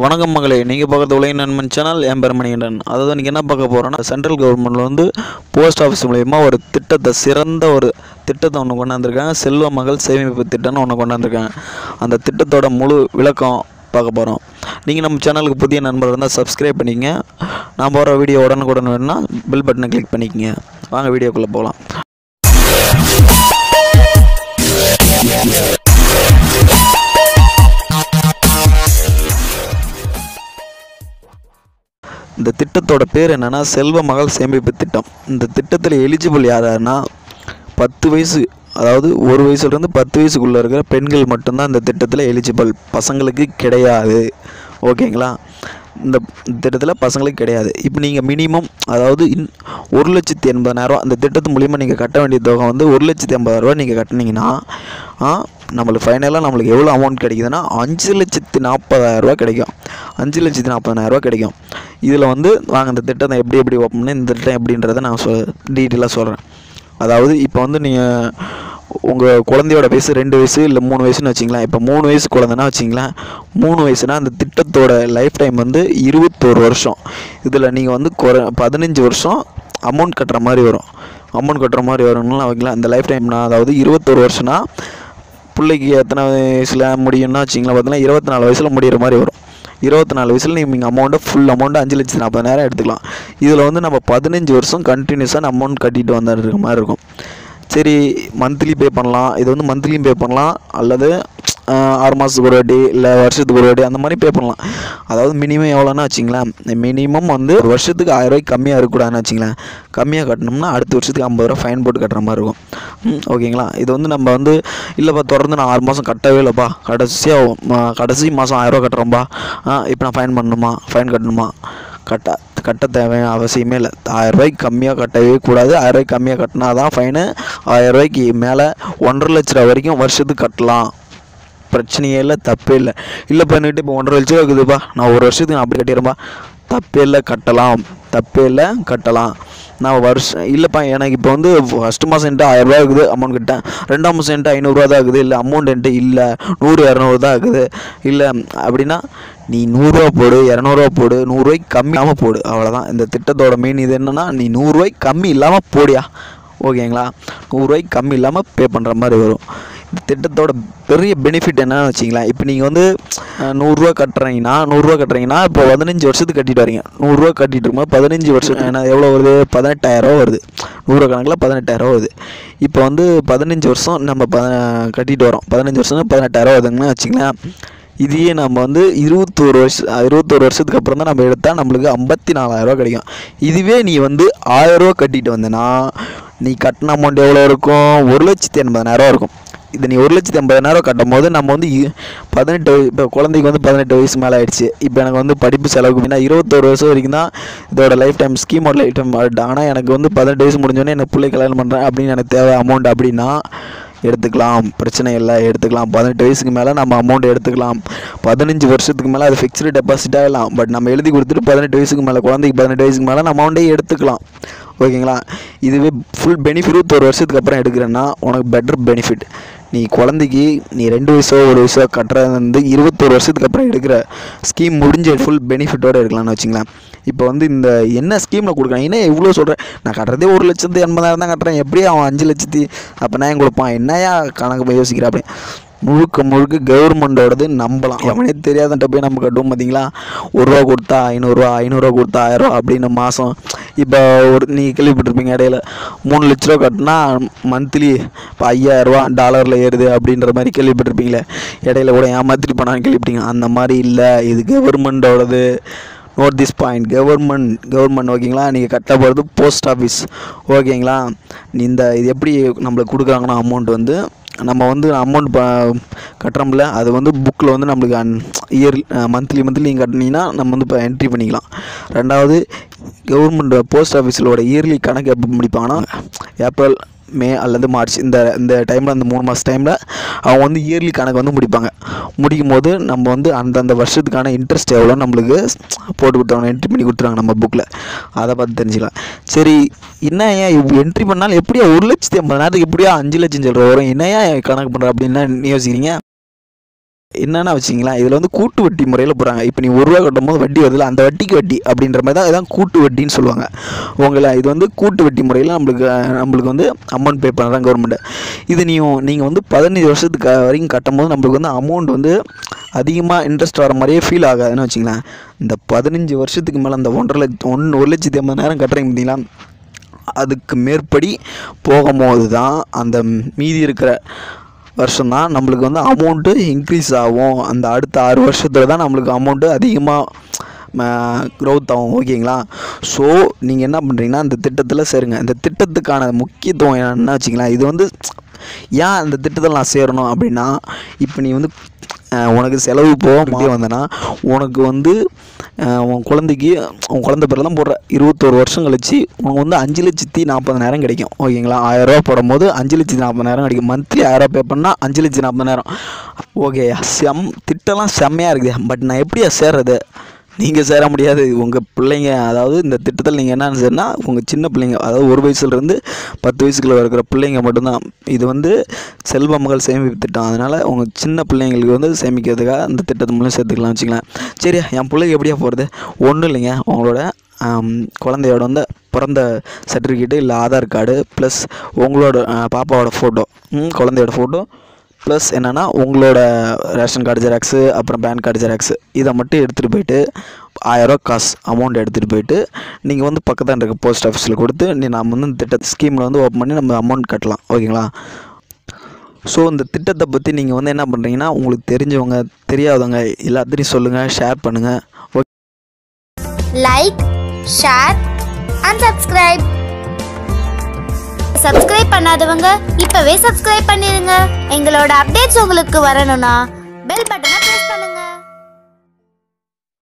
வணக்கம் மகளே நீங்கள் பார்க்குறது உலக நண்பன் சேனல் என் பெருமணிகண்டன் அதாவது இன்றைக்கி என்ன பார்க்க போகிறோன்னா சென்ட்ரல் கவர்மெண்ட்டில் வந்து போஸ்ட் ஆஃபீஸ் மூலயமா ஒரு திட்டத்தை சிறந்த ஒரு திட்டத்தை ஒன்று கொண்டாந்துருக்காங்க. செல்வ மகள் சேமிப்பு திட்டம்னு ஒன்று கொண்டாந்துருக்காங்க. அந்த திட்டத்தோட முழு விளக்கம் பார்க்க போகிறோம் நீங்கள் நம்ம சேனலுக்கு புதிய நண்பர் இருந்தால் சப்ஸ்கிரைப் பண்ணிக்கங்க. நான் போகிற வீடியோ உடனுக்குடன் வேணுன்னா பில் பட்டனை கிளிக் பண்ணிக்கங்க. வாங்க வீடியோக்குள்ளே போகலாம் திட்டத்தோட பேர் என்னென்னா செல்வ மகள் சேமிப்பு திட்டம். இந்த திட்டத்தில் எலிஜிபிள் யார் யாருன்னா பத்து வயசு அதாவது ஒரு வயசுலேருந்து பத்து வயசுக்குள்ளே இருக்கிற பெண்கள் மட்டும்தான் இந்த திட்டத்தில் எலிஜிபிள் பசங்களுக்கு கிடையாது. ஓகேங்களா? இந்த திட்டத்தில் பசங்களுக்கு கிடையாது. இப்போ நீங்கள் மினிமம் அதாவது இன் ஒரு லட்சத்தி எண்பதாயிரரூவா அந்த திட்டத்து மூலிமா நீங்கள் கட்ட வேண்டிய தொகை வந்து ஒரு லட்சத்தி எண்பதாயிரரூவா நீங்கள் கட்டினீங்கன்னா நம்மளுக்கு ஃபைனலாக நம்மளுக்கு எவ்வளோ அமௌண்ட் கிடைக்குதுன்னா அஞ்சு லட்சத்து நாற்பதாயிரரூவா கிடைக்கும். அஞ்சு லட்சத்து நாற்பதாயிரரூவா கிடைக்கும். இதில் வந்து வாங்க இந்த திட்டத்தை எப்படி எப்படி ஓப்பன் இந்த திட்டம் எப்படின்றத நான் சொ டீட்டெயிலாக சொல்கிறேன் அதாவது இப்போ வந்து நீங்கள் உங்கள் குழந்தையோட வயசு ரெண்டு வயசு இல்லை மூணு வயசுன்னு வச்சிங்களேன். இப்போ மூணு வயசு குழந்தைன்னா வச்சிங்களேன் மூணு வயசுனா அந்த திட்டத்தோட லைஃப் டைம் வந்து இருபத்தோரு வருஷம். இதில் நீங்கள் வந்து குறை பதினஞ்சு வருஷம் அமௌண்ட் கட்டுற மாதிரி வரும். அமௌண்ட் கட்டுற மாதிரி வரும்னா வைக்கலாம் அந்த லைஃப் டைம்னா அதாவது இருபத்தோரு வருஷம்னா பிள்ளைக்கு எத்தனை வயசில் முடியும்னா வச்சிங்களேன் பார்த்தீங்கன்னா இருபத்தி நாலு வயசில் முடிகிற மாதிரி வரும். இருபத்தி நாலு வயசில் நீங்கள் அமௌண்ட்டை ஃபுல் அமௌண்ட்டு அஞ்சு லட்சத்து நாற்பதாயிரம் எடுத்துக்கலாம். இதில் வந்து நம்ம பதினஞ்சு வருஷம் கண்டினியூஸாக அமௌண்ட் கட்டிட்டு வந்துட்டு இருக்க மாதிரி இருக்கும். சரி மந்த்லி பே பண்ணலாம். இது வந்து மந்த்லியும் பே பண்ணலாம். அல்லது ஆறு மாதத்துக்கு ஒரு வாட்டி இல்லை வருஷத்துக்கு ஒரு வாட்டி அந்த மாதிரி பே பண்ணலாம். அதாவது மினிமம் எவ்வளோன்னா வச்சிங்களேன் மினிமம் வந்து ஒரு வருஷத்துக்கு ஆயிரம் ரூபாய்க்கு கம்மியாக இருக்கக்கூடாதுன்னு வச்சிங்களேன். கம்மியாக கட்டணும்னா அடுத்த வருஷத்துக்கு ஐம்பது ரூபா ஃபைன் போட்டு கட்டுற மாதிரி இருக்கும். ம், ஓகேங்களா? இது வந்து நம்ம வந்து இல்லைப்பா தொடர்ந்து நான் ஆறு மாதம் கட்டவே இல்லைப்பா. கடைசியாக கடைசி மாதம் ஆயிரரூவா கட்டுறோம்ப்பா இப்போ நான் ஃபைன் பண்ணணுமா? ஃபைன் கட்டணுமா? கட்ட கட்ட தேவையான அவசியமே இல்லை. ஆயிரம் ரூபாய்க்கு கம்மியாக கட்டவே கூடாது. ஆயிரம் ரூபாய்க்கு கம்மியாக கட்டினா தான் ஃபைனு ஆயிரம் ரூபாய்க்கு மேலே ஒன்றரை லட்ச ரூபா வரைக்கும் வருஷத்துக்கு கட்டலாம். பிரச்சனையே இல்லை தப்பே இல்லை. இல்லை பண்ணிட்டு இப்போ ஒன்றரை லட்சம் இருக்குதுப்பா நான் ஒரு வருஷத்துக்கு நான் அப்படி கட்டிடுறேன்ப்பா தப்பே இல்லை கட்டலாம். தப்பே இல்லை கட்டலாம். நான் வருஷம் இல்லைப்பா எனக்கு இப்போ வந்து ஃபஸ்ட்டு மாதம் என்கிட்ட ஆயிரரூபா இருக்குது அமௌண்ட் கிட்டேன் ரெண்டாம் மாதம் என்கிட்ட ஐநூறுரூவா தான் இருக்குது. இல்லை அமௌண்ட் என்கிட்ட இல்லை. நூறு இரநூறு தான் இருக்குது. இல்லை அப்படின்னா நீ நூறுரூவா போடு இரநூறுவா போடு நூறுரூவாய்க்கு கம்மி இல்லாமல் போடு. அவ்வளோதான் இந்த திட்டத்தோட மெயின் இது என்னென்னா நீ நூறுரூவாய்க்கு கம்மி இல்லாமல் போடியா. ஓகேங்களா? நூறுரூவாய்க்கு கம்மி இல்லாமல் பே பண்ணுற மாதிரி வரும். திட்டத்தோட பெரிய பெனிஃபிட் என்னன்னு வச்சிங்களேன் இப்போ நீங்கள் வந்து நூறுரூவா கட்டுறீங்கன்னா நூறுரூவா கட்டுறீங்கன்னா இப்போ பதினஞ்சு வருஷத்துக்கு கட்டிட்டு வரீங்க. நூறுரூவா கட்டிட்டு இருக்கும்போது பதினஞ்சு வருஷம் என்ன எவ்வளோ வருது? பதினெட்டாயிரரூவா வருது. நூறு கணக்கில் பதினெட்டாயிரரூவா வருது. இப்போ வந்து பதினஞ்சு வருஷம் நம்ம ப கட்டிட்டு வரோம் பதினஞ்சு வருஷம் பதினெட்டாயிரரூவா வருதுங்கன்னு வச்சிங்களேன் இதையே நம்ம வந்து இருபத்தோரு வருஷம் இருபத்தோரு வருஷத்துக்கு அப்புறம் தான் நம்ம எடுத்தால் நம்மளுக்கு ஐம்பத்தி நாலாயிரரூவா கிடைக்கும். இதுவே நீ வந்து ஆயிரரூவா கட்டிட்டு வந்தேன்னா நீ கட்டின அமௌண்ட் எவ்வளோ இருக்கும்? ஒரு லட்சத்தி எண்பதாயிரரூவா இருக்கும். இது நீ ஒரு லட்சத்தி ஐம்பதாயிரம் கட்டும் போது நம்ம வந்து பதினெட்டு இப்போ குழந்தைக்கு வந்து பதினெட்டு வயசு மேலே ஆயிடுச்சு. இப்போ எனக்கு வந்து படிப்பு செலவுக்கு அப்படின்னா இருபத்தோரு வருஷம் வரைக்கும் தான் இதோட லைஃப் டைம் ஸ்கீமோட லைஃப் டைம் ஆனால் எனக்கு வந்து பதினெட்டு வயசு முடிஞ்சோடனே எனக்கு பிள்ளை கல்யாணம் பண்ணுறேன் அப்படின்னு எனக்கு தேவை அமௌண்ட் அப்படின்னா எடுத்துக்கலாம். பிரச்சனை இல்லை எடுத்துக்கலாம். பதினெட்டு வயசுக்கு மேலே நம்ம அமௌண்ட் எடுத்துக்கலாம். பதினஞ்சு வருஷத்துக்கு மேலே அது ஃபிக்ஸ்டு டெபாசிட் ஆகலாம் பட் நம்ம எழுதி கொடுத்துட்டு பதினெட்டு வயசுக்கு மேலே குழந்தைக்கு பதினெட்டு வயசுக்கு மேலே நம்ம அமௌண்ட்டே எடுத்துக்கலாம். ஓகேங்களா இதுவே ஃபுல் பெனிஃபிட் ஒரு வருஷத்துக்கு அப்புறம் எடுக்கிறேன்னா உனக்கு பெட்டர் பெனிஃபிட் நீ குழந்தைக்கு நீ ரெண்டு வயசோ ஒரு வயசோ கட்டுறது வந்து இருபத்தோரு வருஷத்துக்கு அப்புறம் எடுக்கிற ஸ்கீம் முடிஞ்ச ஃபுல் பெனிஃபிட்டோடு எடுக்கலாம்னு வச்சுங்களேன். இப்போ வந்து இந்த என்ன ஸ்கீமில் கொடுக்குறான்? என்ன இவ்வளோ சொல்கிறேன் நான் கட்டுறதே ஒரு லட்சத்து எண்பதாயிரம் தான் கட்டுறேன். எப்படி அவன் அஞ்சு லட்சத்தி அப்போ நான் கொடுப்பான்? என்னையா கணக்கு போய் யோசிக்கிறேன் அப்படின்னு. முழுக்க முழுக்க கவர்மெண்டோடது நம்பலாம். எவனே தெரியாதன்ட்ட போய் நம்ம கட்டுவோம் பார்த்தீங்களா ஒரு ரூபா கொடுத்தா ஐநூறுரூவா ஐநூறுரூவா கொடுத்தா ஆயிரரூவா அப்படின்னு மாதம் இப்போ ஒரு நீ கேள்விப்பட்டிருப்பீங்க இடையில மூணு லட்ச ரூபா கட்டினா மந்த்லி இப்போ ஐயாயிரரூவா டாலரில் ஏறுது அப்படின்ற மாதிரி கேள்விப்பட்டிருப்பீங்களே. இடையில கூட ஏமாத்திட்டு போனான்னு கேள்விப்பட்டீங்க. அந்த மாதிரி இல்லை. இது கவர்மெண்டோடது note this point government government ஓகேங்களா நீங்கள் கட்ட போகிறது போஸ்ட் ஆஃபீஸ் ஓகேங்களா இந்த இது எப்படி நம்மளுக்கு கொடுக்குறாங்கன்னா அமௌண்ட் வந்து நம்ம வந்து அமௌண்ட் ப கட்டுறோம்ல அது வந்து புக்கில் வந்து நம்மளுக்கு அன் இயர் மந்த்லி மந்த்லி நீங்கள் கட்டினீங்கன்னா நம்ம வந்து இப்போ என்ட்ரி பண்ணிக்கலாம். ரெண்டாவது கவர்மெண்ட் போஸ்ட் ஆஃபீஸிலோட இயர்லி கணக்கு எப்போ முடிப்பாங்கன்னா ஏப்ரல் மே அல்லது மார்ச் இந்த இந்த டைமில் அந்த மூணு மாதம் டைமில் அவங்க வந்து இயர்லி கணக்கு வந்து முடிப்பாங்க. முடிக்கும் போது நம்ம வந்து அந்தந்த வருஷத்துக்கான இன்ட்ரெஸ்ட் எவ்வளோ நம்மளுக்கு போட்டு கொடுத்தாங்க என்ட்ரி பண்ணி கொடுத்துருவாங்க நம்ம புக்கில் அதை பார்த்து தெரிஞ்சுக்கலாம். சரி என்ன ஏன் என்ட்ரி பண்ணாலும் எப்படியா ஒரு லட்சத்தி ஐம்பதாயிரத்துக்கு எப்படியா அஞ்சு லட்சம் சொல்கிற வரும் என்ன ஏன் கணக்கு பண்ணுற அப்படின்னா யோசிக்கிறீங்க? என்னென்னா வச்சிங்களேன் இதில் வந்து கூட்டு வட்டி முறையில் போகிறாங்க இப்போ நீ ஒரு ரூபா கட்டும் போது வட்டி வருதுல அந்த வட்டிக்கு வட்டி அப்படின்ற மாதிரி தான் இதான் கூட்டு வட்டின்னு சொல்லுவாங்க. உங்களை இது வந்து கூட்டு வட்டி முறையில் நம்மளுக்கு நம்மளுக்கு வந்து அமௌண்ட் பே பண்ணுறாங்க கவர்மெண்ட் இது நீ நீங்கள் வந்து பதினஞ்சு வருஷத்துக்கு வரைக்கும் கட்டும் போது நம்மளுக்கு வந்து அமௌண்ட் வந்து அதிகமாக இன்ட்ரெஸ்ட் வர மாதிரியே ஃபீல் ஆகாதுன்னு வச்சிங்களேன் இந்த பதினஞ்சு வருஷத்துக்கு மேலே அந்த ஒன்றரை லட்ச ஒன்று ஒரு லட்சத்தி ஐம்பதாயிரம் கட்டுறீங்க பார்த்தீங்களா அதுக்கு மேற்படி போகும்போது தான் அந்த மீதி இருக்கிற வருஷம் தான் நம்மளுக்கு வந்து அமௌண்ட்டு இன்க்ரீஸ் ஆகும். அந்த அடுத்த ஆறு வருஷத்தில் தான் நம்மளுக்கு அமௌண்ட்டு அதிகமாக க்ரோத் ஆகும். ஓகேங்களா ஸோ நீங்கள் என்ன பண்ணுறீங்கன்னா இந்த திட்டத்தில் சேருங்க. இந்த திட்டத்துக்கான முக்கியத்துவம் என்னென்னு வச்சிங்களேன் இது வந்து ஏன் அந்த திட்டத்தில் நான் சேரணும் அப்படின்னா இப்போ நீ வந்து உனக்கு செலவு போக வந்தேன்னா உனக்கு வந்து உன் குழந்தைக்கு உன் குழந்தை தான் போடுற. இருபத்தோரு வருஷம் கழிச்சு உனக்கு வந்து அஞ்சு லட்சத்தி நாற்பதனாயிரம் கிடைக்கும். ஓகேங்களா? ஆயிரரூவா போடும்போது அஞ்சு லட்சத்தி நாற்பதாயிரம் கிடைக்கும். மந்த்லி ஆயிரரூவா பே பண்ணால் அஞ்சு லட்சத்தி நாற்பதாயிரம். ஓகே செம் திட்டம்லாம் செம்மையாக இருக்குது பட் நான் எப்படியா சேர்றது? நீங்கள் சேர முடியாது. உங்கள் பிள்ளைங்க அதாவது இந்த திட்டத்தில் நீங்கள் என்ன செய்யணும்னா உங்கள் சின்ன பிள்ளைங்க அதாவது ஒரு வயசுலேருந்து பத்து வயசுக்குள்ளே இருக்கிற பிள்ளைங்க மட்டும்தான். இது வந்து செல்வ மகள் சேமிப்பு திட்டம். அதனால் உங்கள் சின்ன பிள்ளைங்களுக்கு வந்து சேமிக்கிறதுக்காக இந்த திட்டத்து மூலம் சேர்த்துக்கலாம் வச்சுக்கலாம் சரியா என் பிள்ளைக்கு எப்படியா போகிறது ஒன்றும் இல்லைங்க. உங்களோட குழந்தையோட வந்து பிறந்த சர்டிஃபிகேட்டு இல்லை ஆதார் கார்டு ப்ளஸ் உங்களோட பாப்பாவோட ஃபோட்டோ குழந்தையோட ஃபோட்டோ ப்ளஸ் என்னென்னா உங்களோட ரேஷன் கார்டு ஜெராக்ஸு அப்புறம் பேன் கார்டு ஜெராக்ஸு இதை மட்டும் எடுத்துகிட்டு போயிட்டு ஆயிரரூவா காசு அமௌண்ட் எடுத்துகிட்டு போயிட்டு நீங்கள் வந்து பக்கத்தில் இருக்க போஸ்ட் ஆஃபீஸில் கொடுத்து நீ நாம் வந்து இந்த திட்ட ஸ்கீமில் வந்து ஓப்பன் பண்ணி நம்ம அமௌண்ட் கட்டலாம். ஓகேங்களா ஸோ இந்த திட்டத்தை பற்றி நீங்கள் வந்து என்ன பண்ணுறீங்கன்னா உங்களுக்கு தெரிஞ்சவங்க தெரியாதவங்க எல்லாத்தையும் சொல்லுங்கள் ஷேர் பண்ணுங்கள் okay like share and subscribe subscribe பண்ணாதவங்க இப்பவே சப்ஸ்கிரைப் பண்ணிருங்க. எங்களோட அப்டேட்ஸ் உங்களுக்கு வரணும்னா பெல் பட்டனை